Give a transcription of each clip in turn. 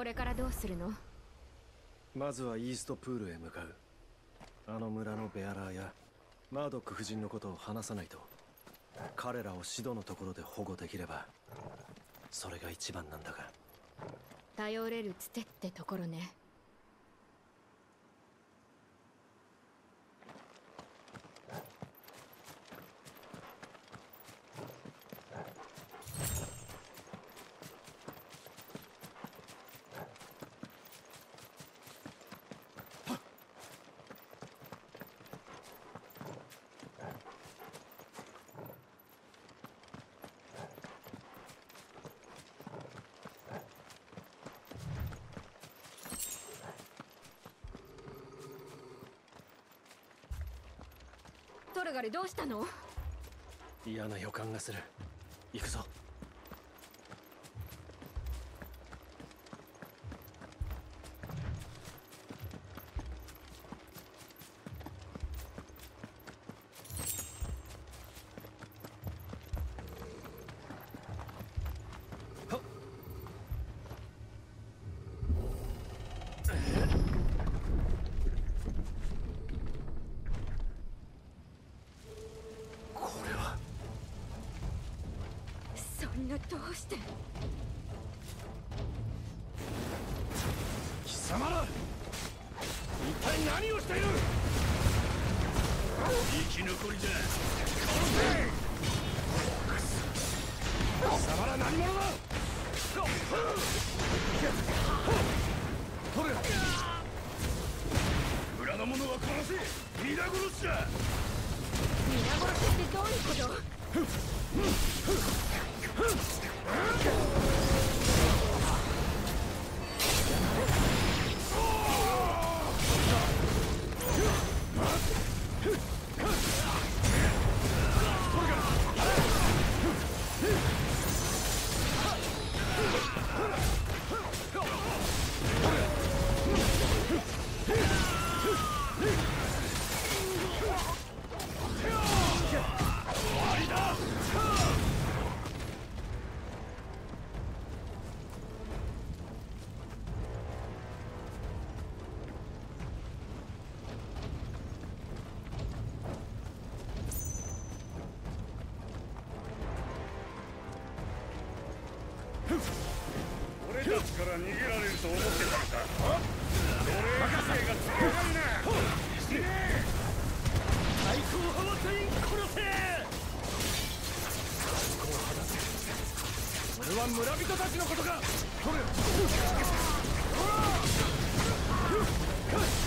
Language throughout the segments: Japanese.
これからどうするの？まずはイーストプールへ向かう。あの村のベアラーやマードック夫人のことを話さないと彼らをシドのところで保護できればそれが一番なんだが。頼れるつてってところねトルガルどうしたの？嫌な予感がする。行くぞこれはそんなどうして？貴様ら一体何をしている？生き残りだ。貴逃げられると思ってたのか？奴隷規制が強がるな！死ね最高派は全員殺せ最高派だぜ俺は村人たちのことか取れ取れ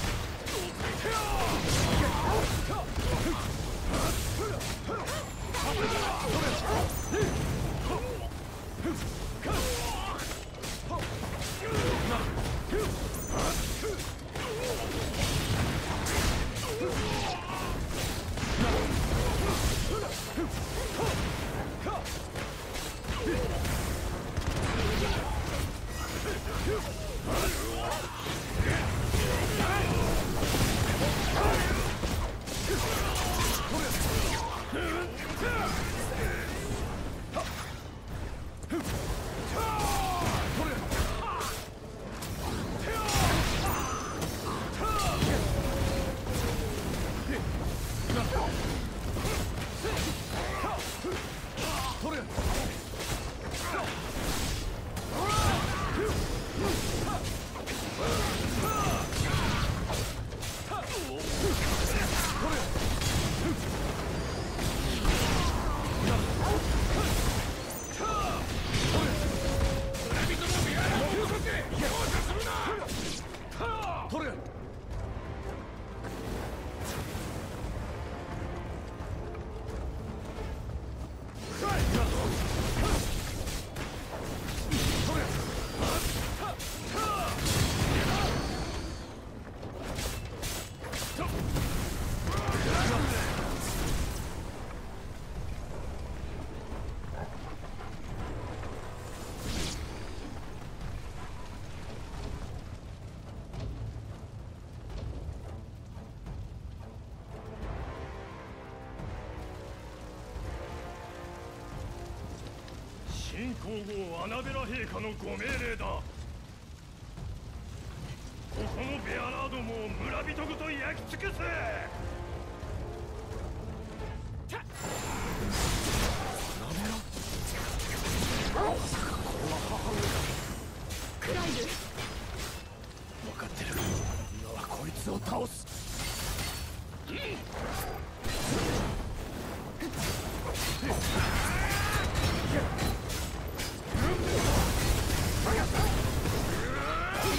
アナベラ陛下のご命令だ。ここのベアラードも村人ごと焼き尽くせ。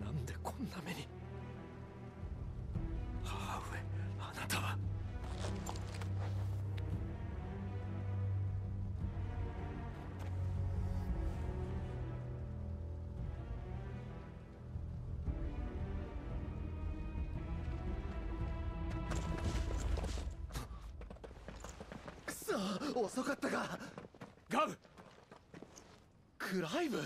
なんでこんな目に。母上あなたは。くそ遅かったか。ガブ。クライブ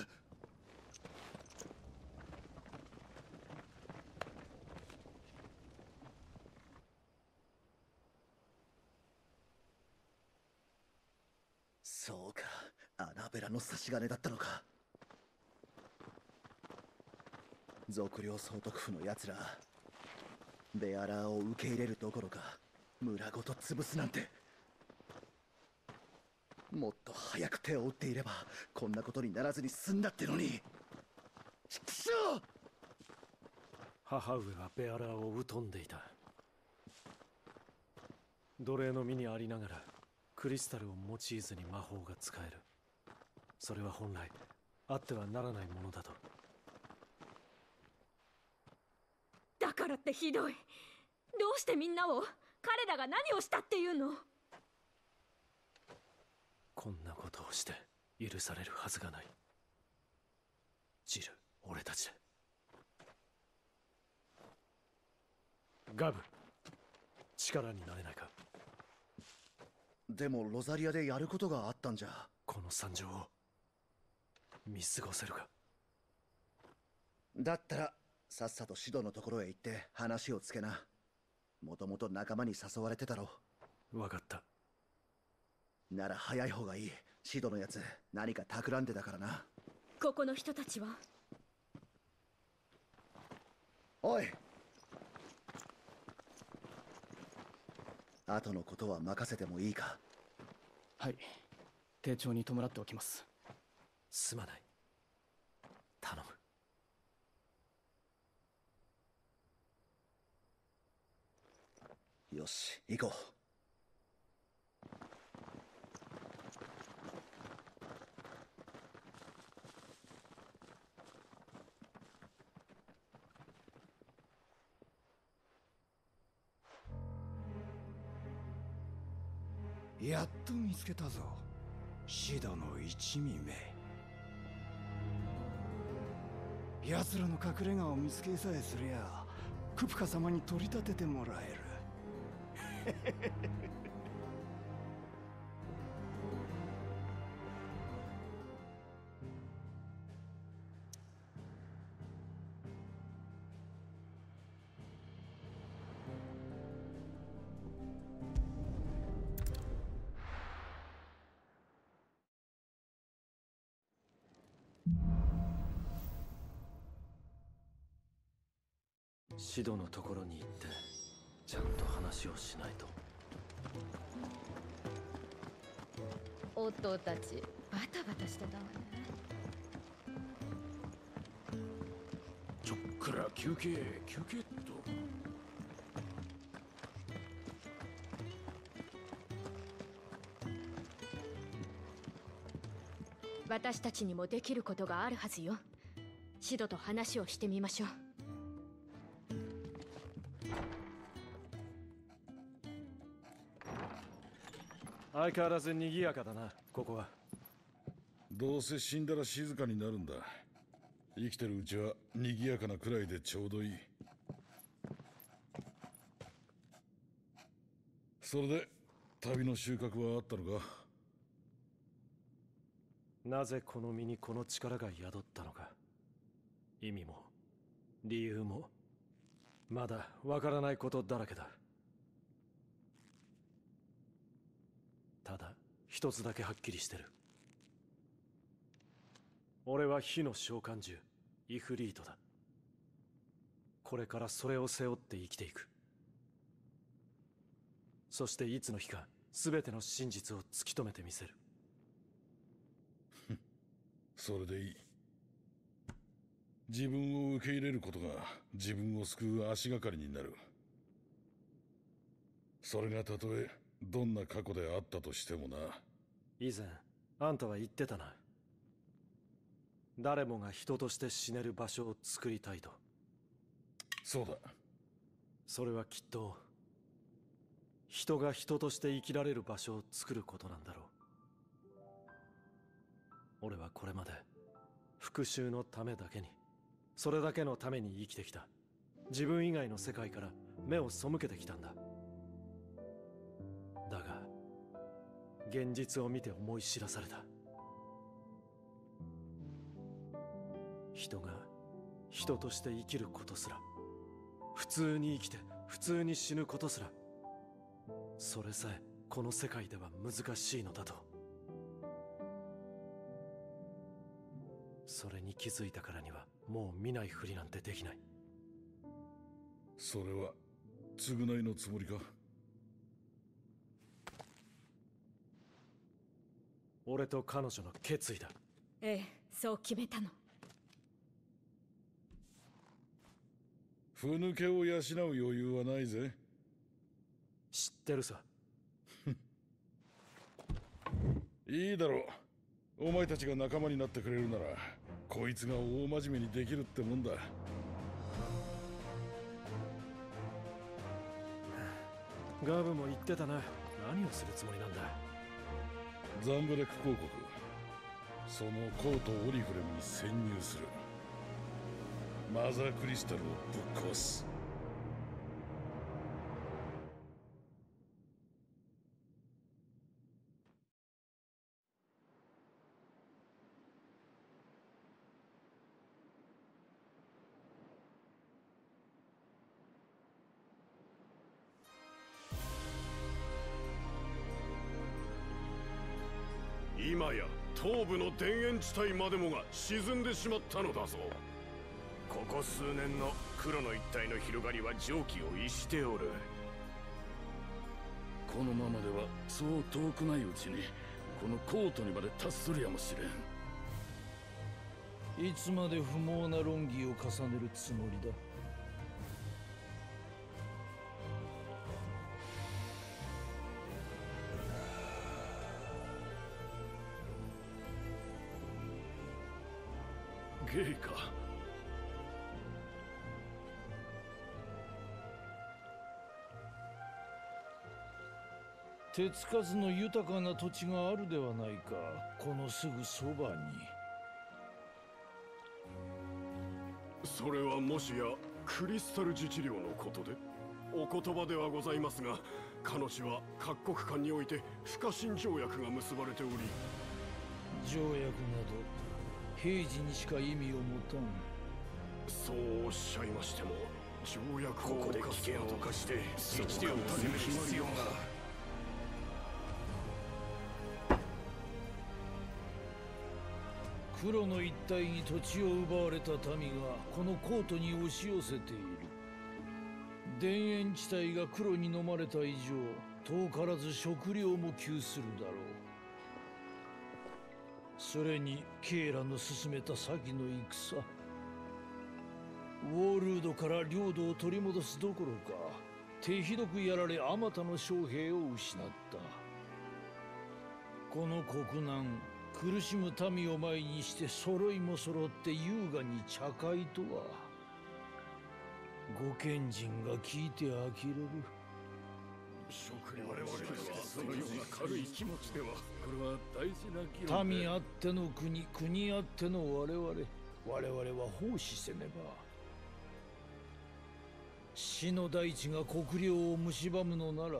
そうかアナベラの差し金だったのか。賊領総督府の奴らベアラーを受け入れるどころか村ごと潰すなんて。もっと早く手を打っていればこんなことにならずに済んだってのに。畜生母上はベアラーを疎んでいた。奴隷の身にありながらクリスタルを用いずに魔法が使える。それは本来あってはならないものだと。だからってひどい。どうしてみんなを彼らが何をしたっていうの？こんなことをして許されるはずがない。ジル俺たち。でガブ力になれないか？でもロザリアでやることがあったんじゃ。この惨状を見過ごせるか？だったらさっさとシドのところへ行って話をつけな。もともと仲間に誘われてたろ分かった。なら早い方がいい。シドのやつ何か企んでたからな。ここの人たちは？おい！後のことは任せてもいいか？はい。丁重に弔っておきますすまない。頼む。よし行こう。やっと見つけたぞ。シダの一味目。奴らの隠れ家を見つけさえすりゃクプカ様に取り立ててもらえる。に行ってちゃんと話をしないと。夫たちバタバタしてたわね。ちょっくら休憩休憩っと。私たちにもできることがあるはずよ。シドと話をしてみましょう相変わらず賑やかだなここは。どうせ死んだら静かになるんだ。生きてるうちは賑やかなくらいでちょうどいい。それで旅の収穫はあったのか？なぜこの身にこの力が宿ったのか。意味も理由もまだわからないことだらけだただ一つだけはっきりしてる。俺は火の召喚獣イフリートだ。これからそれを背負って生きていく。そしていつの日か全ての真実を突き止めてみせる。それでいい。自分を受け入れることが自分を救う足がかりになる。それがたとえどんな過去であったとしてもな。以前あんたは言ってたな。誰もが人として死ねる場所を作りたいと。そうだ。それはきっと人が人として生きられる場所を作ることなんだろう。俺はこれまで復讐のためだけにそれだけのために生きてきた。自分以外の世界から目を背けてきたんだ。だ現実を見て思い知らされた。人が人として生きることすら普通に生きて普通に死ぬことすらそれさえこの世界では難しいのだとそれに気づいたからにはもう見ないふりなんてできない。それは償いのつもりか？俺と彼女の決意だ。ええそう決めたの。ふぬけを養う余裕はないぜ。知ってるさ。いいだろう。お前たちが仲間になってくれるならこいつが大真面目にできるってもんだ。ガブも言ってたな。何をするつもりなんだザンブレク公国。そのコートオリフレムに潜入する。マザークリスタルをぶっ壊す。部の田園地帯までもが沈んでしまったのだぞ。ここ数年の黒の一帯の広がりは常軌を逸しておる。このままではそう遠くないうちにこのコートにまで達するやもしれん。いつまで不毛な論議を重ねるつもりだ？手つかずの豊かな土地があるではないかこのすぐそばに。それはもしやクリスタル自治領のことで？お言葉ではございますが彼女は各国間において不可侵条約が結ばれており。条約など平時にしか意味を持たん。そうおっしゃいましても条約をここで危険を冒して自治領を攻める必要が黒の一帯に土地を奪われた民がこのコートに押し寄せている。田園地帯が黒に飲まれた以上遠からず食料も窮するだろう。それにケイラの進めた先の戦。ウォールードから領土を取り戻すどころか手ひどくやられあまたの将兵を失った。この国難苦しむ民を前にして揃いも揃って優雅に茶会とは。ご賢人が聞いて呆れる。我々はそのような軽い気持ちでは。これは大事な議論で。民あっての国国あっての我々。我々は奉仕せねば。死の大地が国領を蝕むのなら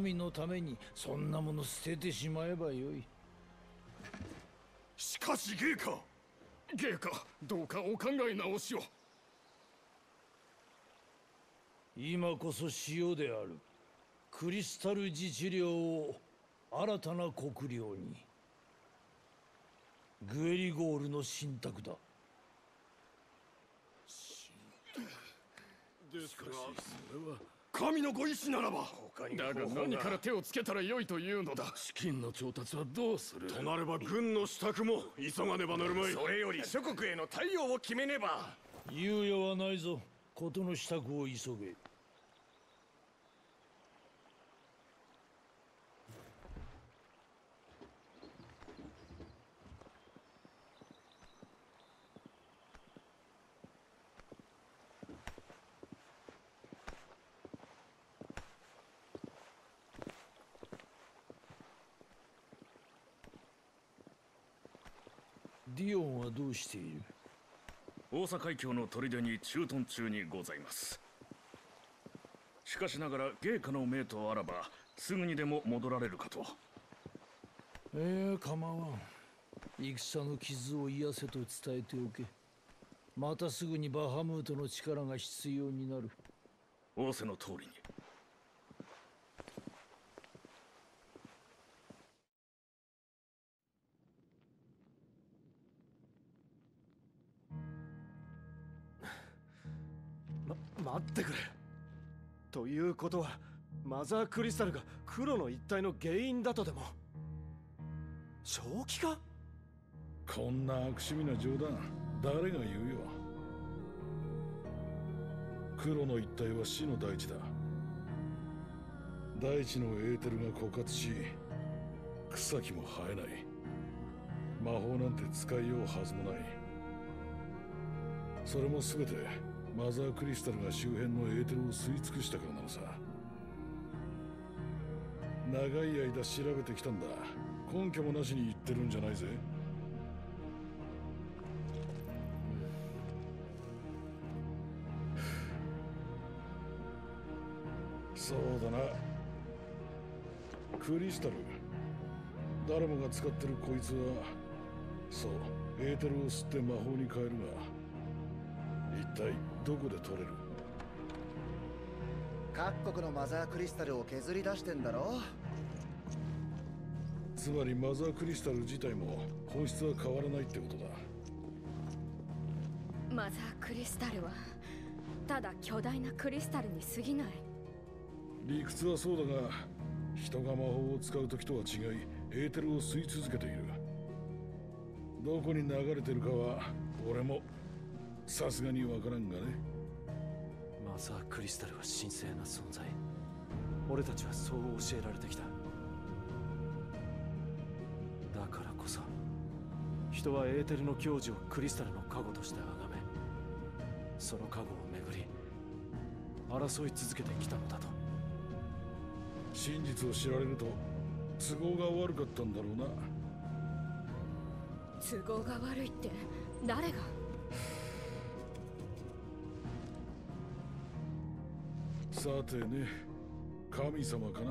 民のためにそんなもの捨ててしまえばよいしかし芸家芸家どうかお考え直しを。今こそ潮である。クリスタル自治領を新たな国領に。グエリゴールの信託だ。ですが神のご意志ならば。にだが何から手をつけたらよいというのだ。資金の調達はどうする？となれば軍の支度も。急がねばなるまい。それより諸国への対応を決めねば。猶予はないぞ。事の支度を急げディオンはどうしている？大阪海峡の砦に駐屯中にございます。しかしながら芸家の命とあらばすぐにでも戻られるかと。ええ構わん。戦の傷を癒せと伝えておけ。またすぐにバハムートの力が必要になる。仰せの通りにことはマザークリスタルが黒の一体の原因だとでも？正気か？こんな悪趣味な冗談誰が言うよ。黒の一帯は死の大地だ。大地のエーテルが枯渇し草木も生えない。魔法なんて使いようはずもない。それも全てマザークリスタルが周辺のエーテルを吸い尽くしたからなのさ。長い間調べてきたんだ。根拠もなしに言ってるんじゃないぜ。そうだな。クリスタル。誰もが使ってるこいつは。そう。エーテルを吸って魔法に変えるが一体どこで取れる？各国のマザークリスタルを削り出してんだろ？つまりマザークリスタル自体も本質は変わらないってことだ。マザークリスタルはただ巨大なクリスタルに過ぎない。理屈はそうだが人が魔法を使う時とは違いエーテルを吸い続けている。どこに流れてるかは俺もさすがにわからんがねマザークリスタルは神聖な存在。俺たちはそう教えられてきた。だからこそ人はエーテルの矜持をクリスタルの加護として崇めその加護をめぐり争い続けてきたのだと。真実を知られると都合が悪かったんだろうな。都合が悪いって誰が？さてね神様かな？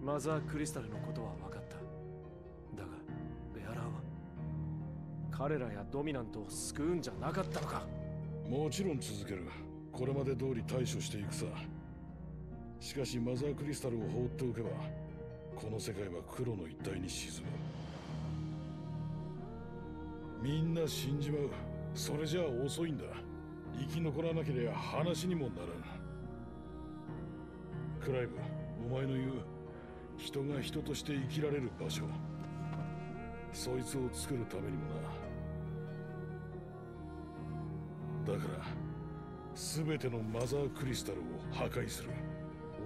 マザークリスタルのことは分かった。だがベアラーは彼らやドミナントを救うんじゃなかったのか。もちろん続けるこれまで通り対処していくさ。しかしマザークリスタルを放っておけばこの世界は黒の一体に沈む。みんな死んじまうそれじゃあ遅いんだ。生き残らなければ話にもならん。クライブお前の言う人が人として生きられる場所。そいつを作るためにもな。だから全てのマザークリスタルを破壊する。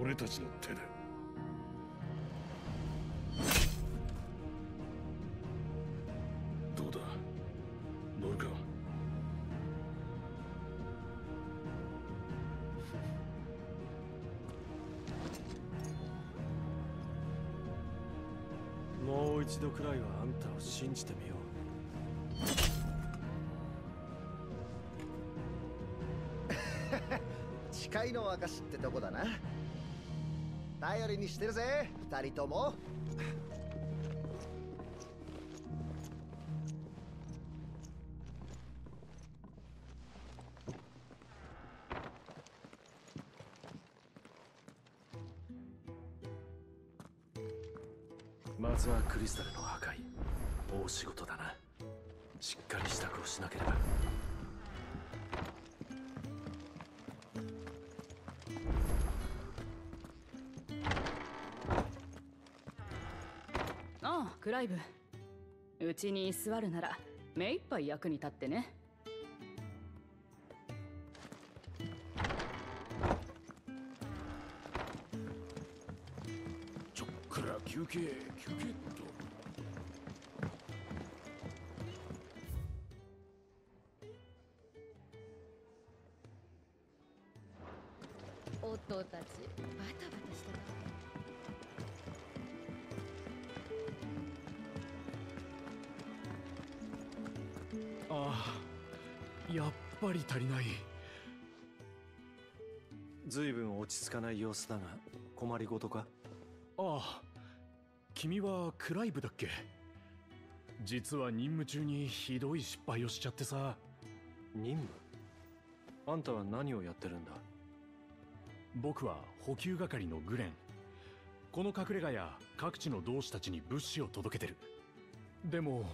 俺たちの手で。誓いの証ってとこだな。頼りにしてるぜ二人とも。マザークリスタルの破壊大仕事だな。しっかり支度をしなければ。ああクライブ。うちに居座るなら目いっぱい役に立ってね。ちょっくら休憩休憩り足りない。随分落ち着かない様子だが困りごとか？ああ君はクライブだっけ？実は任務中にひどい失敗をしちゃってさ。任務？あんたは何をやってるんだ？僕は補給係のグレン。この隠れ家や各地の同志たちに物資を届けてる。でも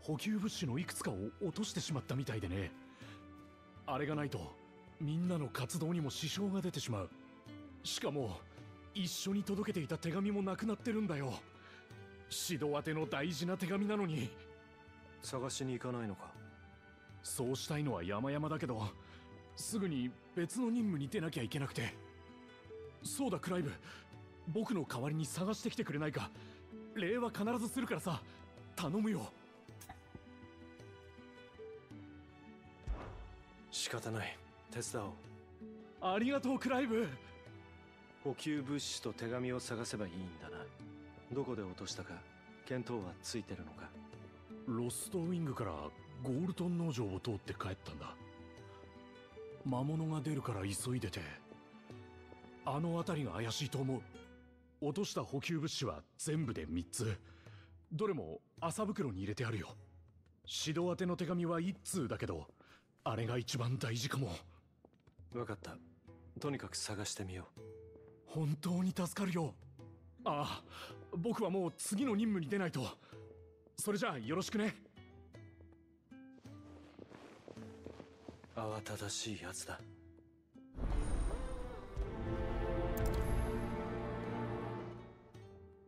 補給物資のいくつかを落としてしまったみたいでねあれがないとみんなの活動にも支障が出てしまう。しかも一緒に届けていた手紙もなくなってるんだよ。指導宛ての大事な手紙なのに。探しに行かないのか？そうしたいのは山々だけどすぐに別の任務に出なきゃいけなくて。そうだクライブ。僕の代わりに探してきてくれないか。礼は必ずするからさ。頼むよ方ない。手伝おう。ありがとうクライブ補給物資と手紙を探せばいいんだな。どこで落としたか見当はついてるのか。ロストウィングからゴールトン農場を通って帰ったんだ。魔物が出るから急いでてあの辺りが怪しいと思う。落とした補給物資は全部で3つ。どれも麻袋に入れてあるよ。指導宛ての手紙は1通だけどあれが一番大事かも。分かった。とにかく探してみよう。本当に助かるよ。ああ僕はもう次の任務に出ないと。それじゃあよろしくね。慌ただしいやつだ。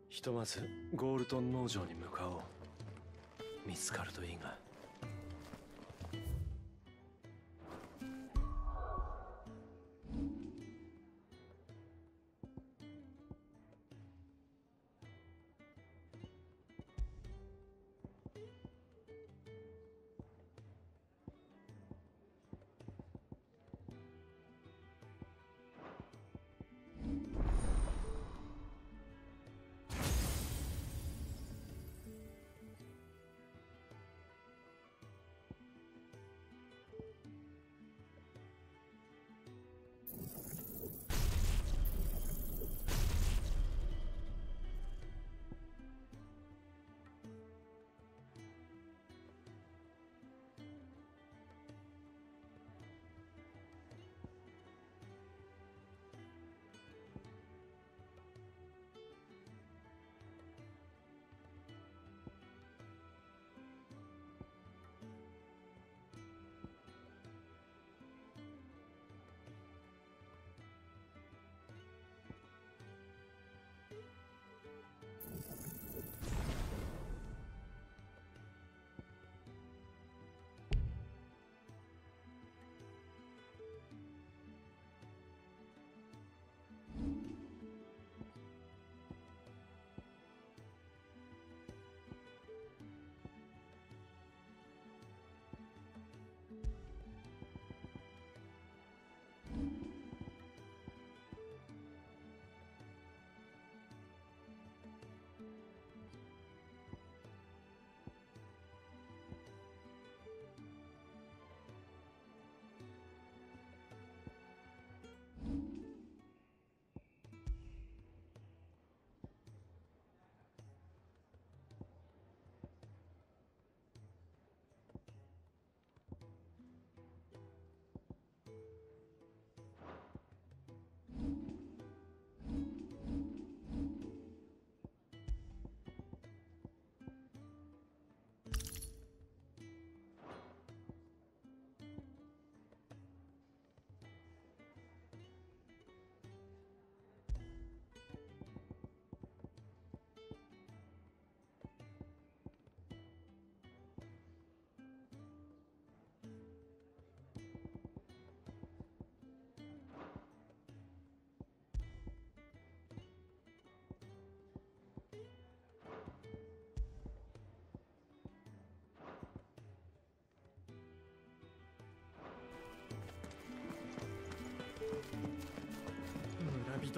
ひとまずゴールトン農場に向かおう。見つかるといいが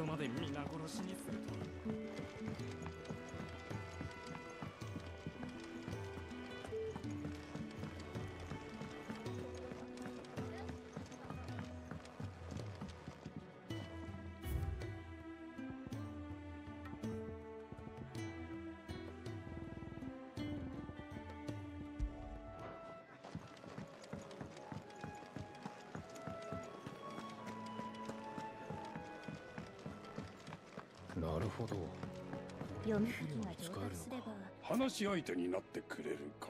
まで皆殺しにするとは。ほど。読み書きが上達すれば。話し相手になってくれるか。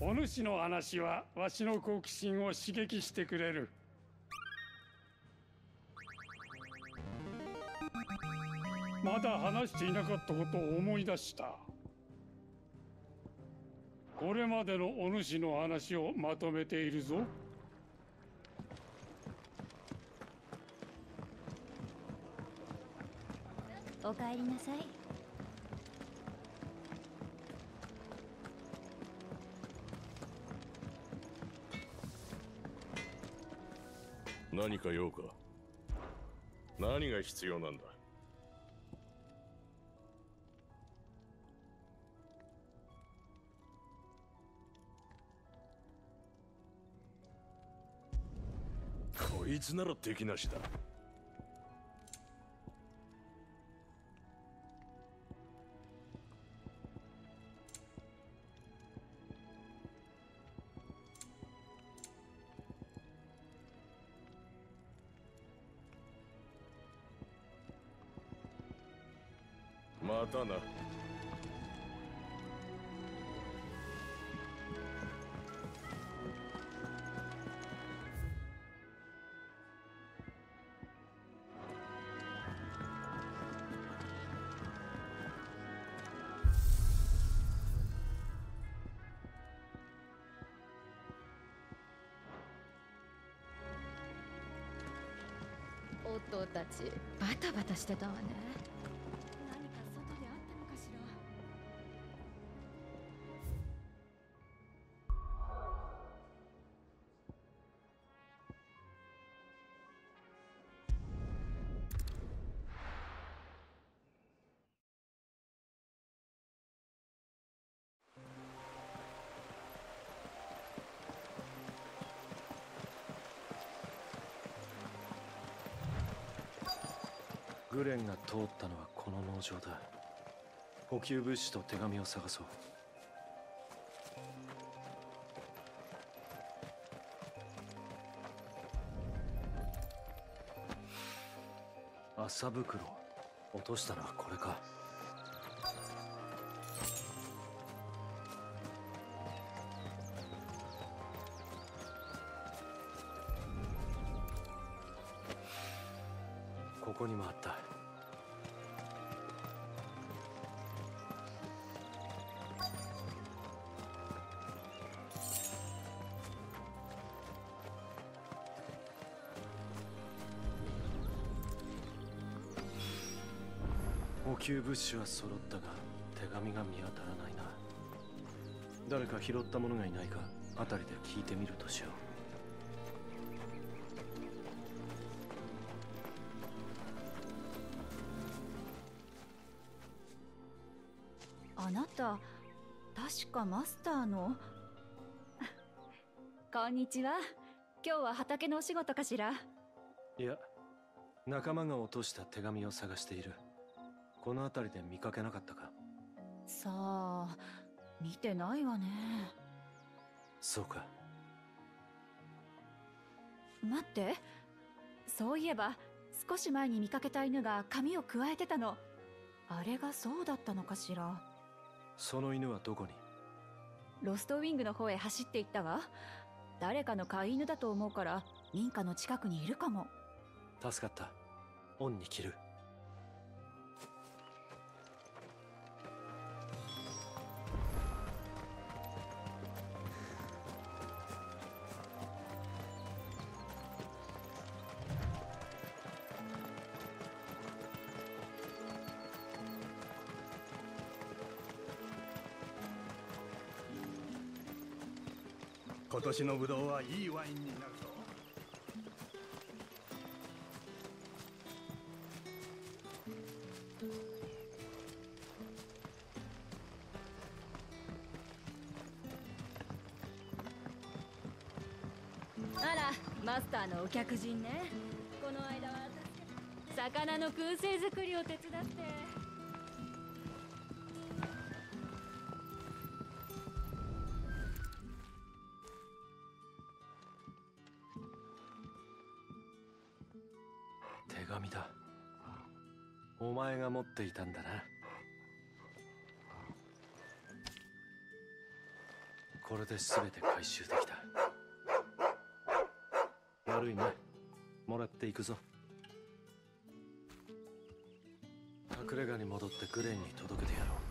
お主の話はわしの好奇心を刺激してくれる。まだ話していなかったことを思い出した。これまでのお主の話をまとめているぞ。おかえりなさい。何か用か？何が必要なんだ？こいつなら敵なしだまたな。夫たちバタバタしてたわね。グレンが通ったのはこの農場だ。補給物資と手紙を探そう。麻袋。落としたのはこれか。ここにもあった。補給物資は揃ったが手紙が見当たらないな。誰か拾った者がいないか辺りで聞いてみるとしよう。かマスターの。こんにちは。今日は畑のお仕事かしら？いや仲間が落とした手紙を探している。この辺りで見かけなかったか？さあ見てないわね。そうか。待って。そういえば少し前に見かけた犬が髪をくわえてたの。あれがそうだったのかしら？その犬はどこに？ロストウィングの方へ走っていったわ。誰かの飼い犬だと思うから民家の近くにいるかも。助かった。恩に着る。今年のブドウはいいワインになるぞ。あらマスターのお客人ね。この間は魚の燻製作りを手伝って。で全て回収できた。悪いね。もらっていくぞ。隠れ家に戻ってグレンに届けてやろう。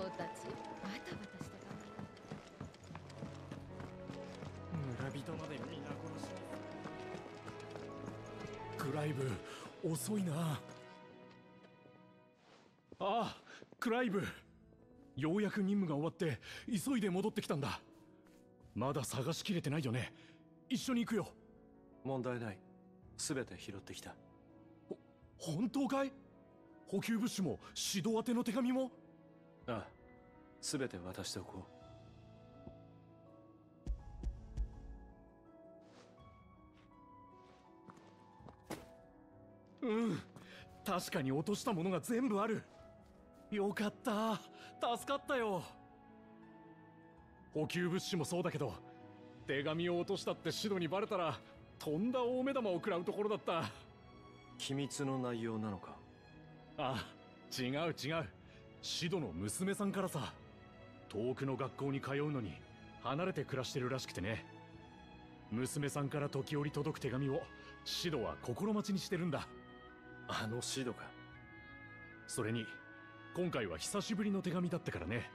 夫たちバタバタして村人まで皆殺し。クライブ遅いな。ああクライブ。ようやく任務が終わって急いで戻ってきたんだ。まだ探しきれてないよね。一緒に行くよ。問題ない。全て拾ってきた。本当かい？補給物資も指導宛ての手紙も？ああ全て渡しておこう。ん確かに落としたものが全部ある。よかった。助かったよ。補給物資もそうだけど手紙を落としたってシドにバレたらとんだ大目玉を食らうところだった。機密の内容なのか？あ違う違うシドの娘さんからさ。遠くの学校に通うのに離れて暮らしてるらしくてね。娘さんから時折届く手紙をシドは心待ちにしてるんだ。あのシドか。それに今回は久しぶりの手紙だったからね。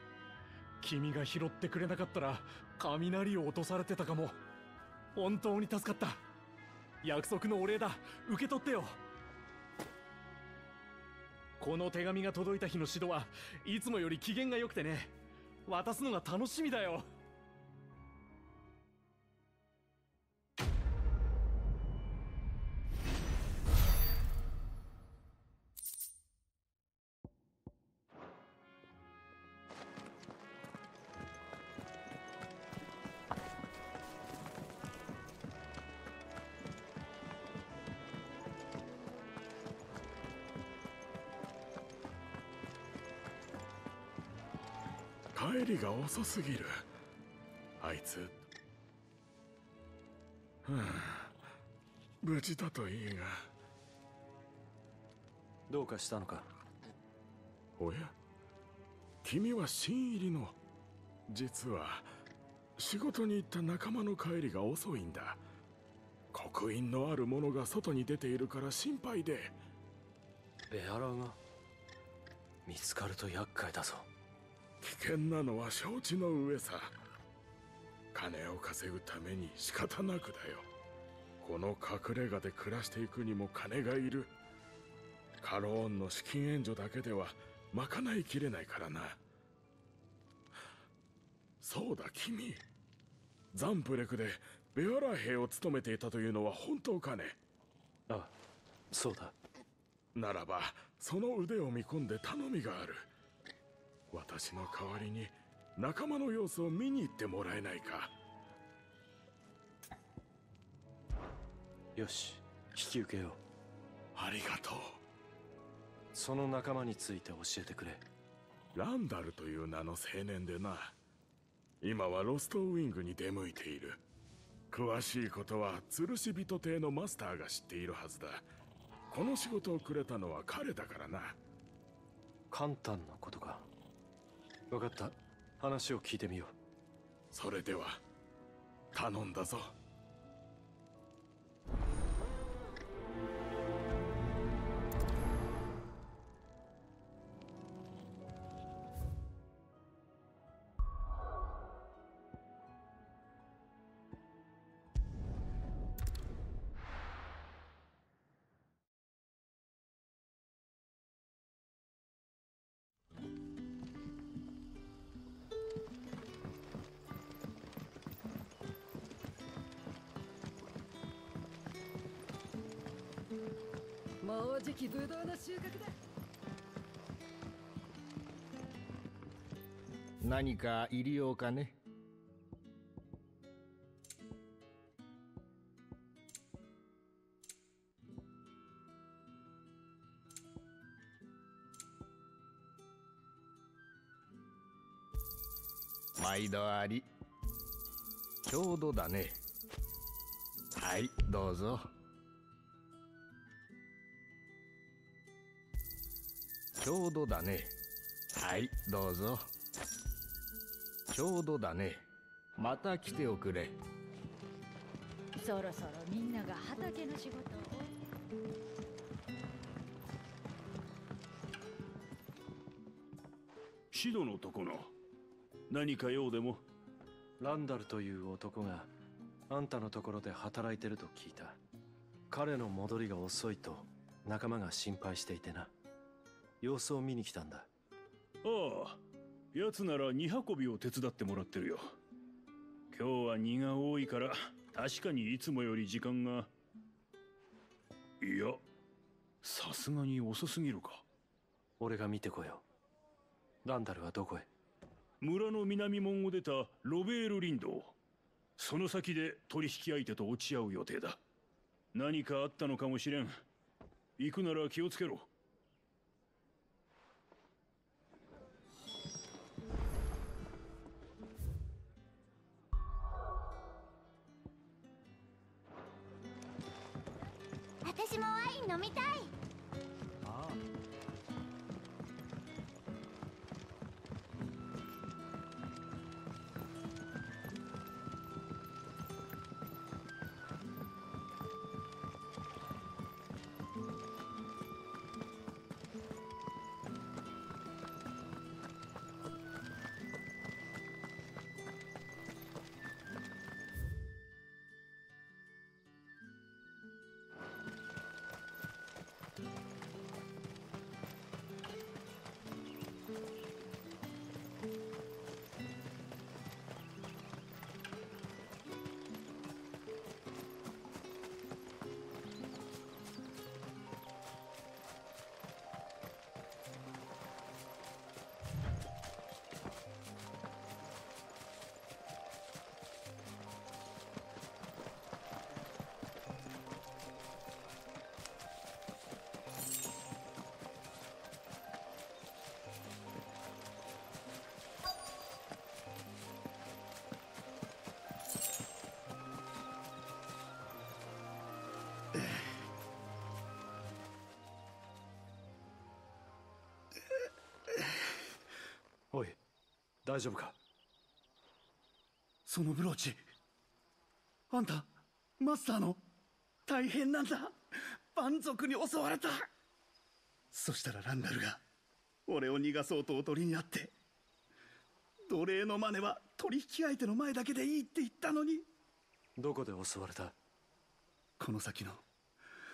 君が拾ってくれなかったら雷を落とされてたかも。本当に助かった。約束のお礼だ。受け取ってよこの手紙が届いた日のシドはいつもより機嫌が良くてね。渡すのが楽しみだよ。りが遅すぎる。あいつ。はあ。無事だといいが。どうかしたのか？おや？君は新入りの。実は仕事に行った仲間の帰りが遅いんだ。刻印のあるものが外に出ているから心配で。ベアラが見つかると厄介だぞ危険なのは承知の上さ。金を稼ぐために仕方なくだよ。この隠れ家で暮らしていくにも金がいる。カローンの資金援助だけでは賄いきれないからな。そうだ君。ザンプレクでベアラ兵を務めていたというのは本当かね？ああそうだ。ならばその腕を見込んで頼みがある私の代わりに仲間の様子を見に行ってもらえないか。よし引き受けよう。ありがとう。その仲間について教えてくれ。ランダルという名の青年でな。今はロストウィングに出向いている。詳しいことは吊るし人邸のマスターが知っているはずだ。この仕事をくれたのは彼だからな。簡単なことか分かった。話を聞いてみよう。それでは頼んだぞ。きブドウの収穫だ。何か入りようかね。毎度あり。ちょうどだね。はいどうぞ。ちょうどだね。はい。どうぞ。ちょうどだね。また来ておくれ。そろそろみんなが畑の仕事を。シドのとこの。何か用でも。ランダルという男があんたのところで働いてると聞いた。彼の戻りが遅いと仲間が心配していてな様子を見に来たんだ。ああ奴なら荷運びを手伝ってもらってるよ。今日は荷が多いから確かにいつもより時間が。いやさすがに遅すぎるか。俺が見てこよう。ランダルはどこへ？村の南門を出たロベール林道。その先で取引相手と落ち合う予定だ。何かあったのかもしれん。行くなら気をつけろ私もワイン飲みたい。おい大丈夫か？そのブローチあんたマスターの？大変なんだ。蛮族に襲われた。そしたらランダルが俺を逃がそうとおとりにあって奴隷のマネは取引相手の前だけでいいって言ったのに。どこで襲われた？この先の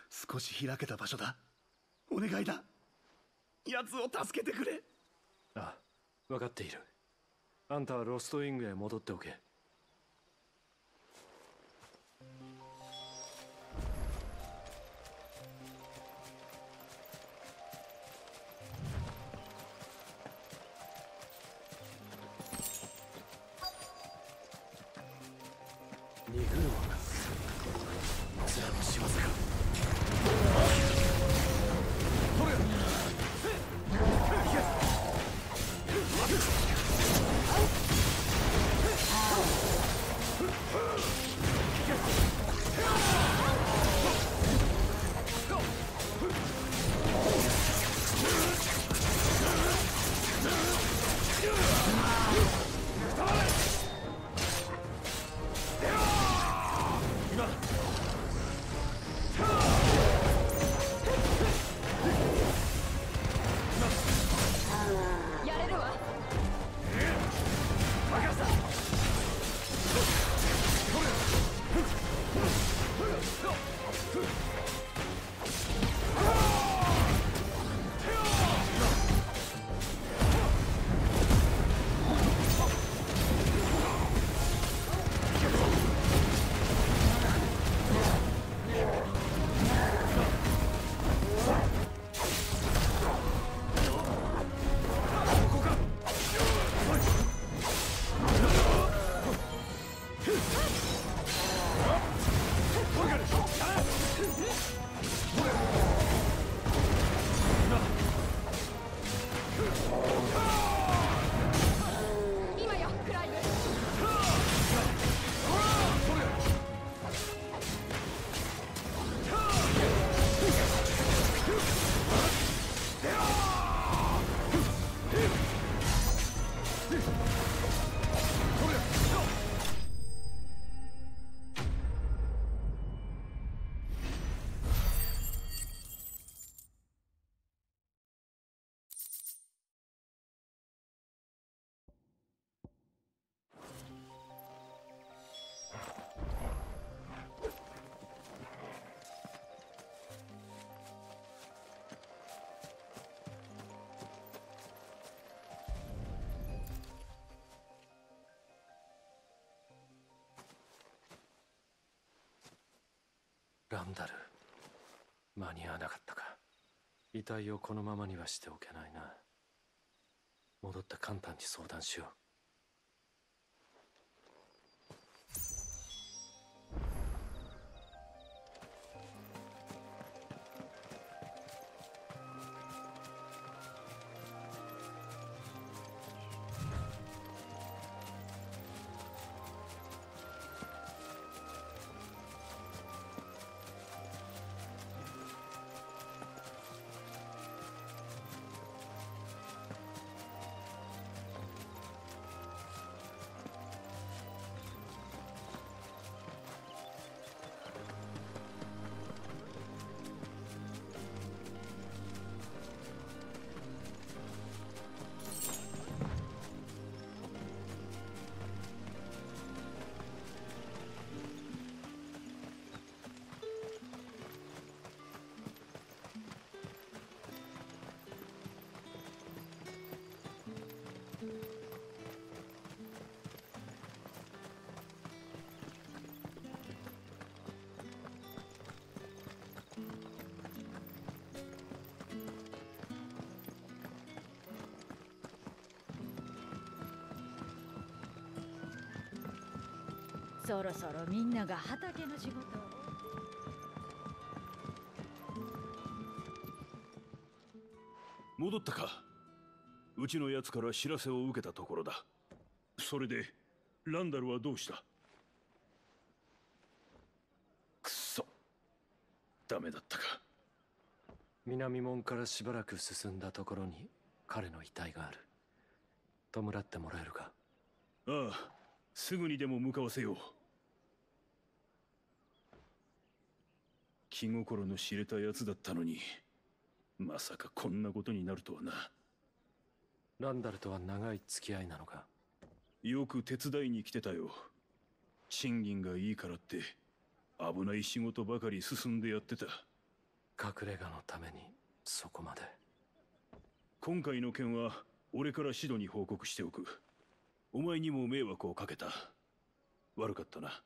少し開けた場所だ。お願いだ。奴を助けてくれ。ああ分かっている。あんたはロストイングへ戻っておけ。ランダル間に合わなかったか。遺体をこのままにはしておけないな。戻った簡単に相談しよう。そろそろみんなが畑の仕事を。戻ったか。うちのやつから知らせを受けたところだ。それでランダルはどうした？くっそ。ダメだったか。南門からしばらく進んだところに彼の遺体がある。弔ってもらえるか？ああすぐにでも向かわせよう気心の知れたやつだったのにまさかこんなことになるとはな。ランダルとは長い付き合いなのか？よく手伝いに来てたよ。賃金がいいからって危ない仕事ばかり進んでやってた。隠れ家のためにそこまで。今回の件は俺からシドに報告しておく。お前にも迷惑をかけた。悪かったな